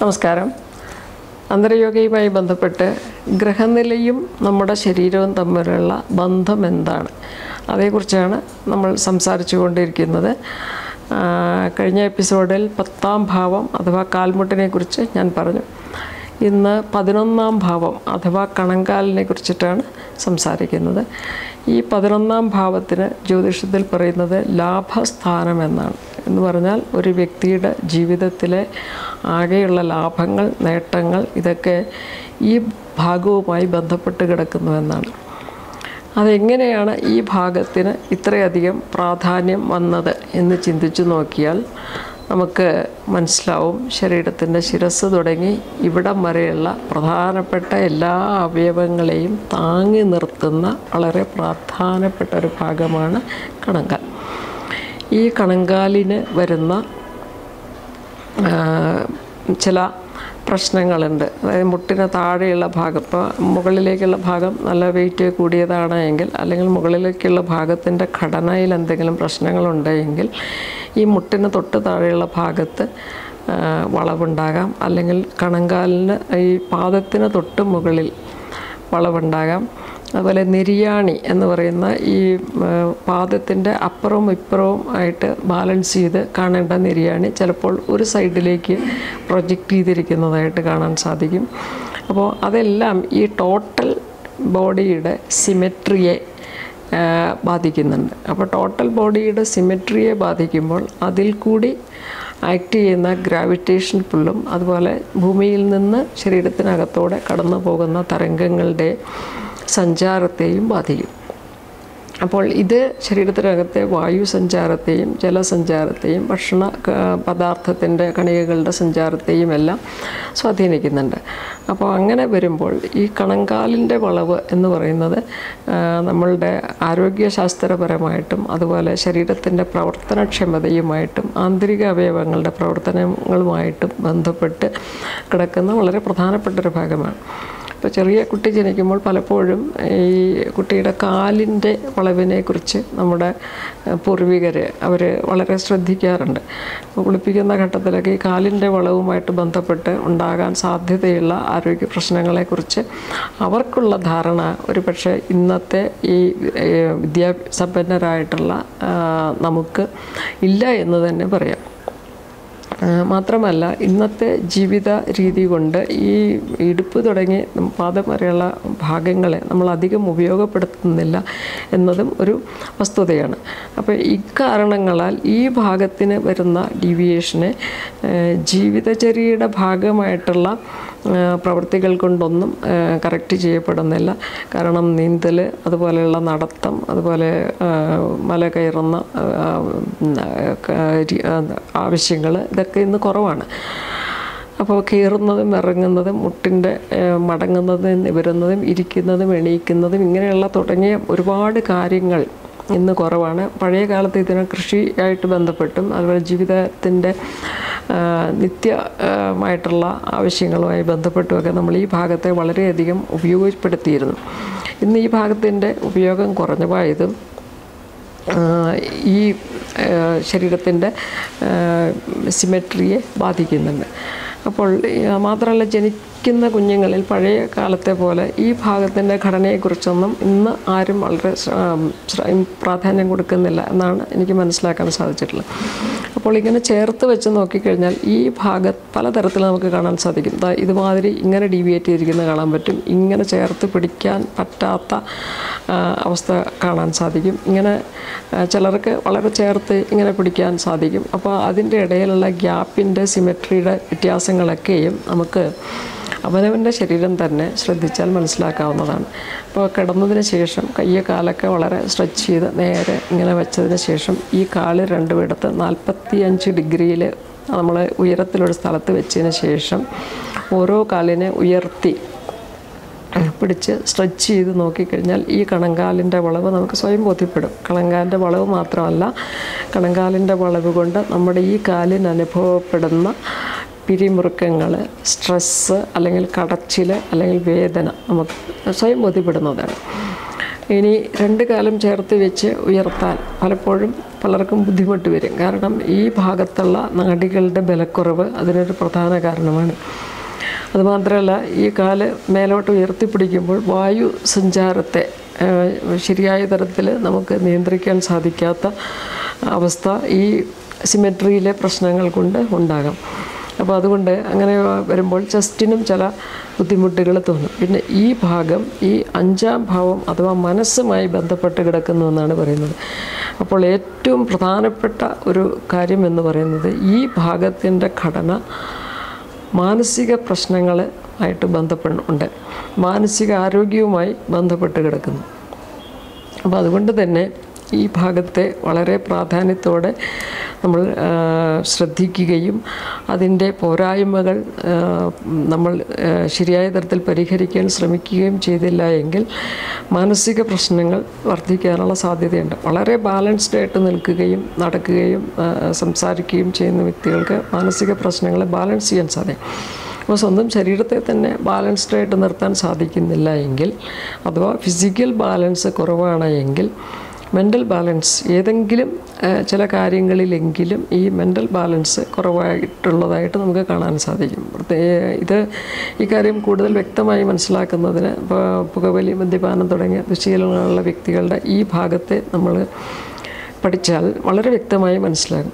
നമസ്കാരം. അന്തരയോഗയുമായി ബന്ധപ്പെട്ട് ഗ്രഹനിലയും നമ്മുടെ ശരീരവും തമ്മിലുള്ള ബന്ധം എന്താണ്? അതേക്കുറിച്ചാണ് നമ്മൾ സംസാരിച്ചു കൊണ്ടിരിക്കുന്നത് കഴിഞ്ഞ എപ്പിസോഡിൽ പത്താം ഭാവം അഥവാ കാൽമുട്ടിനെ കുറിച്ച് ഞാൻ പറഞ്ഞു. ഇന്ന് പതിനൊന്നാം ഭാവം അഥവാ കണങ്കാലിനെ കുറിച്ചിട്ടാണ് സംസാരിക്കുന്നത്. ഈ പതിനൊന്നാം ഭാവത്തിന് ജ്യോതിഷത്തിൽ പറയുന്നത് ലാഭസ്ഥാനം എന്നാണ്. എന്ന് പറഞ്ഞാൽ ഒരു വ്യക്തിയുടെ ജീവിതത്തിലെ ആകെയുള്ള ലാഭങ്ങൾ നേട്ടങ്ങൾ ഇതൊക്കെ ഈ ഭാഗവുമായി ബന്ധപ്പെട്ട് കിടക്കുന്നു എന്നാണ്. അതെങ്ങനെയാണ് ഈ ഭാഗത്തിന് ഇത്രയധികം പ്രാധാന്യം വന്നത് എന്ന് ചിന്തിച്ചു നോക്കിയാൽ നമുക്ക് മനസ്സിലാവും. ശരീരത്തിന്റെ ശിരസ് തുടങ്ങി ഇവിടം വരെയുള്ള പ്രധാനപ്പെട്ട എല്ലാ അവയവങ്ങളെയും താങ്ങി നിർത്തുന്ന വളരെ പ്രധാനപ്പെട്ട ഒരു ഭാഗമാണ് കണങ്കാൽ. ഈ കണങ്കാലിന് വരുന്ന ചില പ്രശ്നങ്ങളുണ്ട്. അതായത് മുട്ടിന് താഴെയുള്ള ഭാഗം ഇപ്പോൾ മുകളിലേക്കുള്ള ഭാഗം നല്ല വെയിറ്റ് കൂടിയതാണ് എങ്കിൽ അല്ലെങ്കിൽ മുകളിലേക്കുള്ള ഭാഗത്തിന്റെ ഘടനയിൽ എന്തെങ്കിലും പ്രശ്നങ്ങളുണ്ടെങ്കിൽ ഈ മുട്ടിന് തൊട്ട് താഴെയുള്ള ഭാഗത്ത് വളവുണ്ടാകാം. അല്ലെങ്കിൽ കണങ്കാലിന് ഈ പാദത്തിന് തൊട്ട് മുകളിൽ വളവുണ്ടാകാം. അതുപോലെ നിര്യാണി എന്ന് പറയുന്ന ഈ പാദത്തിന്റെ അപ്പുറവും ഇപ്പുറവും ആയിട്ട് ബാലൻസ് ചെയ്ത് കാണേണ്ട നിര്യാണി ചിലപ്പോൾ ഒരു സൈഡിലേക്ക് പ്രൊജക്റ്റ് ചെയ്തിരിക്കുന്നതായിട്ട് കാണാൻ സാധിക്കും. അപ്പോൾ അതെല്ലാം ഈ ടോട്ടൽ ബോഡിയുടെ സിമെട്രിയെ ബാധിക്കുന്നുണ്ട്. അപ്പോൾ ടോട്ടൽ ബോഡിയുടെ സിമെട്രിയെ ബാധിക്കുമ്പോൾ അതിൽ കൂടി ആക്ട് ചെയ്യുന്ന ഗ്രാവിറ്റേഷൻ പുള്ളും അതുപോലെ ഭൂമിയിൽ നിന്ന് ശരീരത്തിനകത്തോടെ കടന്നു പോകുന്ന തരംഗങ്ങളുടെ സഞ്ചാരത്തെയും ബാധിക്കും. അപ്പോൾ ഇത് ശരീരത്തിനകത്തെ വായു സഞ്ചാരത്തെയും ജലസഞ്ചാരത്തെയും ഭക്ഷണ പദാർത്ഥത്തിന്റെ കണികകളുടെ സഞ്ചാരത്തെയും എല്ലാം സ്വാധീനിക്കുന്നുണ്ട്. അപ്പോൾ അങ്ങനെ വരുമ്പോൾ ഈ കണങ്കാലിന്റെ വളവ് എന്ന് പറയുന്നത് നമ്മളുടെ ആരോഗ്യശാസ്ത്രപരമായിട്ടും അതുപോലെ ശരീരത്തിന്റെ പ്രവർത്തനക്ഷമതയുമായിട്ടും ആന്തരിക അവയവങ്ങളുടെ പ്രവർത്തനങ്ങളുമായിട്ടും ബന്ധപ്പെട്ട് കിടക്കുന്ന വളരെ പ്രധാനപ്പെട്ടൊരു ഭാഗമാണ്. ഇപ്പോൾ ചെറിയ കുട്ടി ജനിക്കുമ്പോൾ പലപ്പോഴും ഈ കുട്ടിയുടെ കാലിന്റെ വളവിനെക്കുറിച്ച് നമ്മുടെ പൂർവികർ അവർ വളരെ ശ്രദ്ധിക്കാറുണ്ട്. അപ്പോൾ കുളിപ്പിക്കുന്ന ഘട്ടത്തിലൊക്കെ ഈ കാലിന്റെ വളവുമായിട്ട് ബന്ധപ്പെട്ട് ഉണ്ടാകാൻ സാധ്യതയുള്ള ആരോഗ്യ പ്രശ്നങ്ങളെക്കുറിച്ച് അവർക്കുള്ള ധാരണ ഒരു പക്ഷേ ഇന്നത്തെ ഈ വിദ്യാസമ്പന്നരായിട്ടുള്ള നമുക്ക് ഇല്ല എന്ന് തന്നെ പറയാം. മാത്രമല്ല ഇന്നത്തെ ജീവിത രീതി കൊണ്ട് ഈ ഇടുപ്പ് തുടങ്ങി പാദം വരെയുള്ള ഭാഗങ്ങളെ നമ്മൾ അധികം ഉപയോഗപ്പെടുത്തുന്നില്ല എന്നതും ഒരു വസ്തുതയാണ്. അപ്പോൾ ഇക്കാരണങ്ങളാൽ ഈ ഭാഗത്തിന് വരുന്ന ഡീവിയേഷനെ ജീവിതചര്യയുടെ ഭാഗമായിട്ടുള്ള പ്രവൃത്തികൾ കൊണ്ടൊന്നും കറക്റ്റ് ചെയ്യപ്പെടുന്നില്ല. കാരണം നീന്തൽ അതുപോലെയുള്ള നടത്തം അതുപോലെ മല കയറുന്ന ആവശ്യങ്ങൾ ഇതൊക്കെ ഇന്ന് കുറവാണ്. അപ്പോൾ കയറുന്നതും ഇറങ്ങുന്നതും മുട്ടിന്റെ മടങ്ങുന്നതും നിവരുന്നതും ഇരിക്കുന്നതും എണീക്കുന്നതും ഇങ്ങനെയുള്ള തുടങ്ങിയ ഒരുപാട് കാര്യങ്ങൾ ഇന്ന് കുറവാണ്. പഴയ കാലത്ത് ഇതിനെ കൃഷിയായിട്ട് ബന്ധപ്പെട്ടും അതുപോലെ ജീവിതത്തിന്റെ നിത്യമായിട്ടുള്ള ആവശ്യങ്ങളുമായി ബന്ധപ്പെട്ടുമൊക്കെ നമ്മൾ ഈ ഭാഗത്തെ വളരെയധികം ഉപയോഗപ്പെടുത്തിയിരുന്നു. ഇന്ന് ഈ ഭാഗത്തിന്റെ ഉപയോഗം കുറഞ്ഞുപോയതും ആഹ് ഈ ശരീരത്തിന്റെ സിമെട്രിയെ ബാധിക്കുന്നുണ്ട്. അപ്പോൾ മാത്രമല്ല ജനിക്കുന്ന കുഞ്ഞുങ്ങളിൽ പഴയ കാലത്തെ പോലെ ഈ ഭാഗത്തിന്റെ ഘടനയെക്കുറിച്ചൊന്നും ഇന്ന് ആരും വളരെ പ്രാധാന്യം കൊടുക്കുന്നില്ല എന്നാണ് എനിക്ക് മനസ്സിലാക്കാൻ സാധിച്ചിട്ടുള്ളത്. അപ്പോൾ ഇങ്ങനെ ചേർത്ത് വെച്ച് നോക്കിക്കഴിഞ്ഞാൽ ഈ ഭാഗ പലതരത്തിൽ നമുക്ക് കാണാൻ സാധിക്കും. ഇതുമാതിരി ഇങ്ങനെ ഡീവിയേറ്റ് ചെയ്തിരിക്കുന്നത് കാണാൻ പറ്റും. ഇങ്ങനെ ചേർത്ത് പിടിക്കാൻ പറ്റാത്ത അവസ്ഥ കാണാൻ സാധിക്കും. ഇങ്ങനെ ചിലർക്ക് വളരെ ചേർത്ത് ഇങ്ങനെ പിടിക്കാൻ സാധിക്കും. അപ്പോൾ അതിന്റെ ഇടയിലുള്ള ഗ്യാപ്പിന്റെ സിമെട്രിയുടെ വ്യത്യാസങ്ങളൊക്കെയും നമുക്ക് അവനവന്റെ ശരീരം തന്നെ ശ്രദ്ധിച്ചാൽ മനസ്സിലാക്കാവുന്നതാണ്. അപ്പോൾ കിടന്നതിന് ശേഷം കയ്യ കാലൊക്കെ വളരെ സ്ട്രെച്ച് ചെയ്ത് നേരെ ഇങ്ങനെ വെച്ചതിന് ശേഷം ഈ കാൽ രണ്ടും എടുത്ത് നാൽപ്പത്തി അഞ്ച് ഡിഗ്രിയിൽ നമ്മൾ ഉയരത്തിലൊരു സ്ഥലത്ത് വെച്ചതിന് ശേഷം ഓരോ കാലിനെ ഉയർത്തി പിടിച്ച് സ്ട്രെച്ച് ചെയ്ത് നോക്കിക്കഴിഞ്ഞാൽ ഈ കണങ്കാലിന്റെ വളവ് നമുക്ക് സ്വയം ബോധ്യപ്പെടും. കണങ്കാലിന്റെ വളവ് മാത്രമല്ല കണങ്കാലിന്റെ വളവ് കൊണ്ട് നമ്മുടെ ഈ കാലിന് അനുഭവപ്പെടുന്ന പിരിമുറുക്കങ്ങൾ സ്ട്രെസ്സ് അല്ലെങ്കിൽ കടച്ചിൽ അല്ലെങ്കിൽ വേദന നമുക്ക് സ്വയം ബോധ്യപ്പെടുന്നതാണ്. ഇനി രണ്ട് കാലം ചേർത്ത് വെച്ച് ഉയർത്താൻ പലപ്പോഴും പലർക്കും ബുദ്ധിമുട്ട് വരും. കാരണം ഈ ഭാഗത്തുള്ള നാടികളുടെ ബലക്കുറവ് അതിനൊരു പ്രധാന കാരണമാണ്. അതുമാത്രമല്ല ഈ കാൽ മേലോട്ട് ഉയർത്തിപ്പിടിക്കുമ്പോൾ വായു സഞ്ചാരത്തെ ശരിയായ തരത്തിൽ നമുക്ക് നിയന്ത്രിക്കാൻ സാധിക്കാത്ത അവസ്ഥ ഈ സിമെട്രിയിലെ പ്രശ്നങ്ങൾ കൊണ്ട് ഉണ്ടാകാം. അപ്പോൾ അതുകൊണ്ട് അങ്ങനെ വരുമ്പോൾ ചെസ്റ്റിനും ചില ബുദ്ധിമുട്ടുകൾ തോന്നും. പിന്നെ ഈ ഭാഗം ഈ അഞ്ചാം ഭാവം അഥവാ മനസ്സുമായി ബന്ധപ്പെട്ട് കിടക്കുന്നു എന്നാണ് പറയുന്നത്. അപ്പോൾ ഏറ്റവും പ്രധാനപ്പെട്ട ഒരു കാര്യം എന്ന് പറയുന്നത് ഈ ഭാഗത്തിന്റെ ഘടന മാനസിക പ്രശ്നങ്ങൾ ആയിട്ട് ബന്ധപ്പെടുന്നുണ്ട് മാനസിക ആരോഗ്യവുമായി ബന്ധപ്പെട്ട് കിടക്കുന്നു. അപ്പോൾ അതുകൊണ്ട് തന്നെ ഈ ഭാഗത്തെ വളരെ പ്രാധാന്യത്തോടെ നമ്മൾ ശ്രദ്ധിക്കുകയും അതിന്റെ പോരായ്മകൾ നമ്മൾ ശരിയായ തരത്തിൽ പരിഹരിക്കാൻ ശ്രമിക്കുകയും ചെയ്തില്ല എങ്കിൽ മാനസിക പ്രശ്നങ്ങൾ വർദ്ധിക്കാനുള്ള സാധ്യതയുണ്ട്. വളരെ ബാലൻസ്ഡ് ആയിട്ട് നിൽക്കുകയും നടക്കുകയും സംസാരിക്കുകയും ചെയ്യുന്ന വ്യക്തികൾക്ക് മാനസിക പ്രശ്നങ്ങളെ ബാലൻസ് ചെയ്യാൻ സാധിക്കും. അപ്പോൾ സ്വന്തം ശരീരത്തെ തന്നെ ബാലൻസ്ഡ് ആയിട്ട് നിർത്താൻ സാധിക്കുന്നില്ല എങ്കിൽ അഥവാ ഫിസിക്കൽ ബാലൻസ് കുറവാണ് എങ്കിൽ മെന്റൽ ബാലൻസ് ഏതെങ്കിലും ചില കാര്യങ്ങളിലെങ്കിലും ഈ മെന്റൽ ബാലൻസ് കുറവായിട്ടുള്ളതായിട്ട് നമുക്ക് കാണാൻ സാധിക്കും. ഇത് ഈ കാര്യം കൂടുതൽ വ്യക്തമായി മനസ്സിലാക്കുന്നതിന് പുകവലി മദ്യപാനം തുടങ്ങിയ ദുശീലങ്ങളുള്ള വ്യക്തികളുടെ ഈ ഭാഗത്തെ നമ്മൾ പഠിച്ചാൽ വളരെ വ്യക്തമായി മനസ്സിലാകും.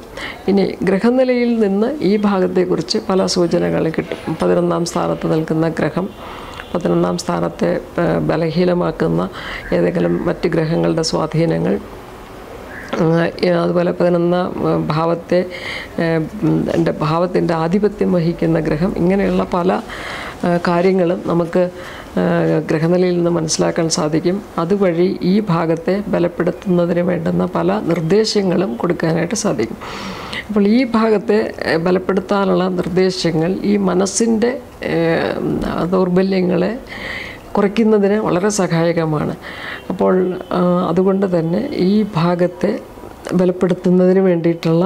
ഇനി ഗ്രഹനിലയിൽ നിന്ന് ഈ ഭാഗത്തെക്കുറിച്ച് പല സൂചനകൾ കിട്ടും. പതിനൊന്നാം സ്ഥാനത്ത് നിൽക്കുന്ന ഗ്രഹം പതിനൊന്നാം സ്ഥാനത്തെ ബലഹീനമാക്കുന്ന ഏതെങ്കിലും മറ്റ് ഗ്രഹങ്ങളുടെ സ്വാധീനങ്ങൾ അതുപോലെ പതിനൊന്നാം ഭാവത്തെ എന്റെ ഭാവത്തിന്റെ ആധിപത്യം വഹിക്കുന്ന ഗ്രഹം ഇങ്ങനെയുള്ള പല കാര്യങ്ങളും നമുക്ക് ഗ്രഹനിലയിൽ നിന്ന് മനസ്സിലാക്കാൻ സാധിക്കും. അതുവഴി ഈ ഭാഗത്തെ ബലപ്പെടുത്തുന്നതിന് വേണ്ടുന്ന പല നിർദ്ദേശങ്ങളും കൊടുക്കാനായിട്ട് സാധിക്കും. അപ്പോൾ ഈ ഭാഗത്തെ ബലപ്പെടുത്താനുള്ള നിർദ്ദേശങ്ങൾ ഈ മനസ്സിന്റെ ദൗർബല്യങ്ങളെ കുറയ്ക്കുന്നതിന് വളരെ സഹായകമാണ്. അപ്പോൾ അതുകൊണ്ട് തന്നെ ഈ ഭാഗത്തെ ബലപ്പെടുത്തുന്നതിന് വേണ്ടിയിട്ടുള്ള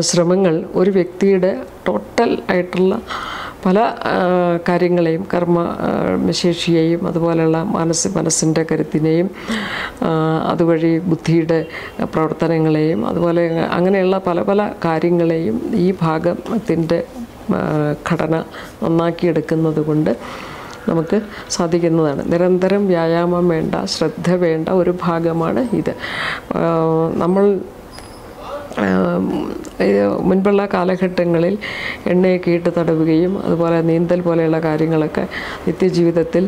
ശ്രമങ്ങൾ ഒരു വ്യക്തിയുടെ ടോട്ടൽ ആയിട്ടുള്ള പല കാര്യങ്ങളെയും കർമ്മശേഷിയെയും അതുപോലെയുള്ള മനസ്സ് മനസ്സിന്റെ കരുത്തിനെയും അതുവഴി ബുദ്ധിയുടെ പ്രവർത്തനങ്ങളെയും അതുപോലെ അങ്ങനെയുള്ള പല പല കാര്യങ്ങളെയും ഈ ഭാഗത്തിന്റെ ഘടന നന്നാക്കിയെടുക്കുന്നത് കൊണ്ട് നമുക്ക് സാധിക്കുന്നതാണ്. നിരന്തരം വ്യായാമം വേണ്ട ശ്രദ്ധ വേണ്ട ഒരു ഭാഗമാണ് ഇത്. നമ്മൾ മുൻപുള്ള കാലഘട്ടങ്ങളിൽ എണ്ണയൊക്കെ ഇട്ട് തടവുകയും അതുപോലെ നീന്തൽ പോലെയുള്ള കാര്യങ്ങളൊക്കെ നിത്യജീവിതത്തിൽ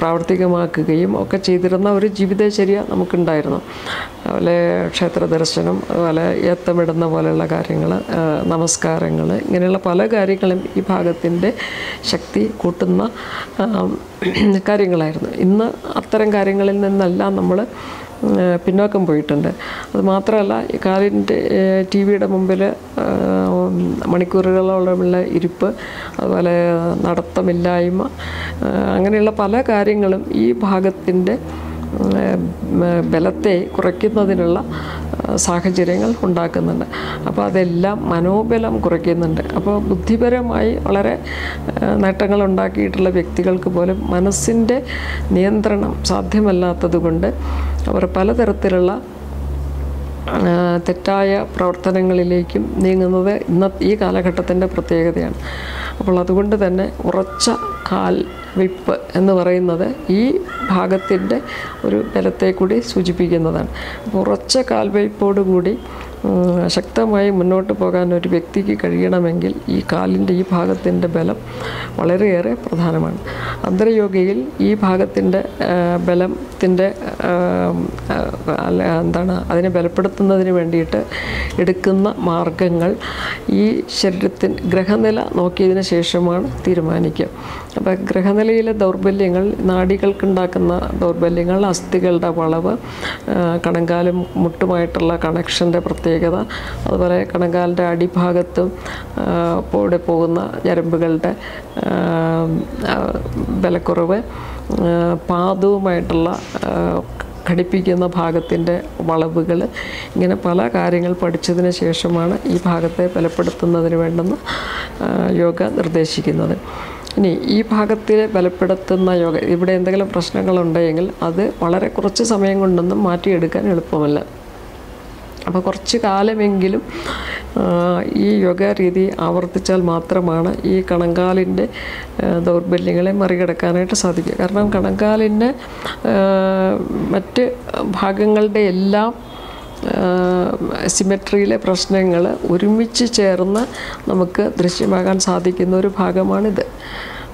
പ്രാവർത്തികമാക്കുകയും ഒക്കെ ചെയ്തിരുന്ന ഒരു ജീവിതചര്യ നമുക്കുണ്ടായിരുന്നു. അതുപോലെ ക്ഷേത്ര ദർശനം അതുപോലെ ഏത്തമിടുന്ന പോലെയുള്ള കാര്യങ്ങൾ നമസ്കാരങ്ങൾ ഇങ്ങനെയുള്ള പല കാര്യങ്ങളും ഈ ഭാഗത്തിന്റെ ശക്തി കൂട്ടുന്ന കാര്യങ്ങളായിരുന്നു. ഇന്ന് അത്തരം കാര്യങ്ങളിൽ നിന്നെല്ലാം നമ്മൾ പിന്നോക്കം പോയിട്ടുണ്ട്. അത് മാത്രമല്ല കാലിന്റെ ടി വിയുടെ മുമ്പിൽ മണിക്കൂറുകളോളമുള്ള ഇരിപ്പ് അതുപോലെ നടത്തമില്ലായ്മ അങ്ങനെയുള്ള പല കാര്യങ്ങളും ഈ ഭാഗത്തിന്റെ ബലത്തെ കുറയ്ക്കുന്നതിനുള്ള സാഹചര്യങ്ങൾ ഉണ്ടാക്കുന്നുണ്ട്. അപ്പോൾ അതെല്ലാം മനോബലം കുറയ്ക്കുന്നുണ്ട്. അപ്പോൾ ബുദ്ധിപരമായി വളരെ നേട്ടങ്ങൾ ഉണ്ടാക്കിയിട്ടുള്ള വ്യക്തികൾക്ക് പോലും മനസ്സിന്റെ നിയന്ത്രണം സാധ്യമല്ലാത്തതുകൊണ്ട് അവർ പലതരത്തിലുള്ള തെറ്റായ പ്രവർത്തനങ്ങളിലേക്കും നീങ്ങുന്നത് ഇന്ന ഈ കാലഘട്ടത്തിന്റെ പ്രത്യേകതയാണ്. അപ്പോൾ അതുകൊണ്ട് തന്നെ ഉറച്ച കാൽ വിപ്പ് എന്ന് പറയുന്നത് ഈ ഭാഗത്തിന്റെ ഒരു ബലത്തെ കൂടി സൂചിപ്പിക്കുന്നതാണ്. ഉറച്ച കാൽവയ്പ്പോടുകൂടി ശക്തമായി മുന്നോട്ട് പോകാൻ ഒരു വ്യക്തിക്ക് കഴിയണമെങ്കിൽ ഈ കാലിന്റെ ഈ ഭാഗത്തിന്റെ ബലം വളരെയേറെ പ്രധാനമാണ്. അന്തരയോഗയിൽ ഈ ഭാഗത്തിന്റെ ബലത്തിന്റെ എന്താണ് അതിനെ ബലപ്പെടുത്തുന്നതിന് വേണ്ടിയിട്ട് എടുക്കുന്ന മാർഗങ്ങൾ ഈ ശരീരത്തിൻ ഗ്രഹനില നോക്കിയതിന് ശേഷമാണ് തീരുമാനിക്കുക. അപ്പോൾ ഗ്രഹനിലയിലെ ദൗർബല്യങ്ങൾ നാടികൾക്കുണ്ടാക്കുന്ന ദൗർബല്യങ്ങൾ അസ്ഥികളുടെ വളവ് കണങ്കാലും മുട്ടുമായിട്ടുള്ള കണക്ഷന്റെ പ്രത്യേകത. അതുപോലെ കണങ്കാലിന്റെ അടിഭാഗത്തും കൂടെ പോകുന്ന ഞരമ്പുകളുടെ ബലക്കുറവ് പാദവുമായിട്ടുള്ള ഘടിപ്പിക്കുന്ന ഭാഗത്തിന്റെ വളവുകൾ. ഇങ്ങനെ പല കാര്യങ്ങൾ പഠിച്ചതിന് ശേഷമാണ് ഈ ഭാഗത്തെ ബലപ്പെടുത്തുന്നതിന് വേണ്ടെന്ന് യോഗ നിർദ്ദേശിക്കുന്നത്. ഇനി ഈ ഭാഗത്തിൽ ബലപ്പെടുത്തുന്ന യോഗ ഇവിടെ എന്തെങ്കിലും പ്രശ്നങ്ങളുണ്ടെങ്കിൽ അത് വളരെ കുറച്ച് സമയം കൊണ്ടൊന്നും മാറ്റിയെടുക്കാൻ എളുപ്പമല്ല. അപ്പോൾ കുറച്ച് കാലമെങ്കിലും ഈ യോഗ രീതി ആവർത്തിച്ചാൽ മാത്രമാണ് ഈ കണങ്കാലിന്റെ ദൗർബല്യങ്ങളെ മറികടക്കാനായിട്ട് സാധിക്കുക. കാരണം കണങ്കാലിന് മറ്റ് ഭാഗങ്ങളുടെ എല്ലാം സിമെട്രിയിലെ പ്രശ്നങ്ങൾ ഒരുമിച്ച് ചേർന്ന് നമുക്ക് ദൃശ്യമാകാൻ സാധിക്കുന്ന ഒരു ഭാഗമാണിത്.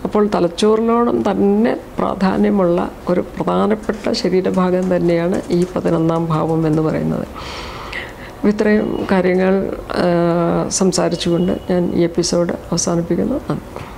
അപ്പോൾ തലച്ചോറിനോടും തന്നെ പ്രാധാന്യമുള്ള ഒരു പ്രധാനപ്പെട്ട ശരീരഭാഗം തന്നെയാണ് ഈ പതിനൊന്നാം ഭാവം എന്ന് പറയുന്നത്. ഇത്രയും കാര്യങ്ങൾ സംസാരിച്ചുകൊണ്ട് ഞാൻ ഈ എപ്പിസോഡ് അവസാനിപ്പിക്കുന്നു. നന്ദി.